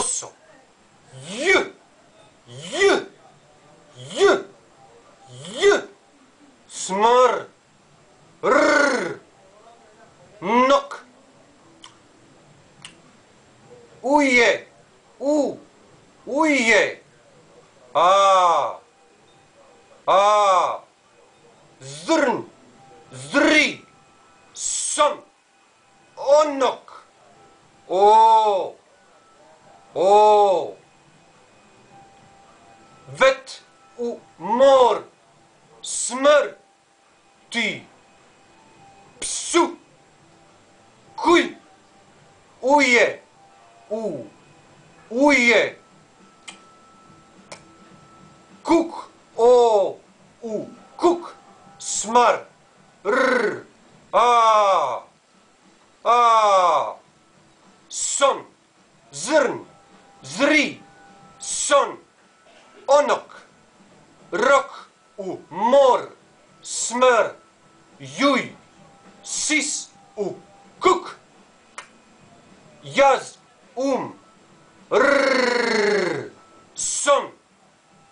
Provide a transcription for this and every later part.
rosso, y, y, y, y, smr, r, nok, uje, u, uje, a, a, zrn, zri, son, onok, o, o, vet u mor, smr, ti, psu, kuj, uje, u, uje, kuk, o, u, kuk, smar, r, a, a, son, zrn, zri, son, onok, rok, u, mor, smr, juj, sis, u, kuk, jaz, um, rrrr, son,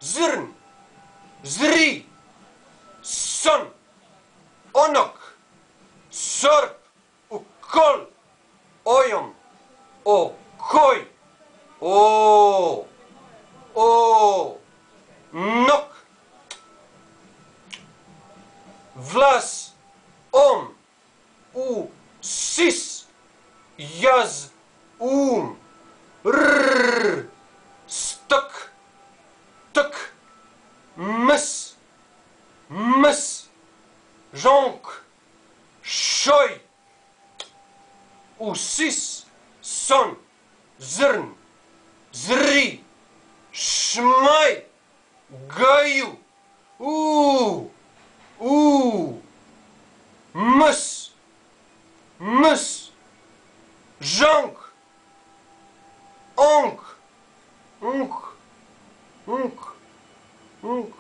zrn, zri, son, onok, sorp, u, kol, ojom, o, おおお ног! Влас! Он у! Сис! Яз! Ум! Рр стък тък мъс мъс жонк шой усис сон зърн šmaj, gaju, u, u, mis, mis, jonk, onk, unk, unk, unk, unk,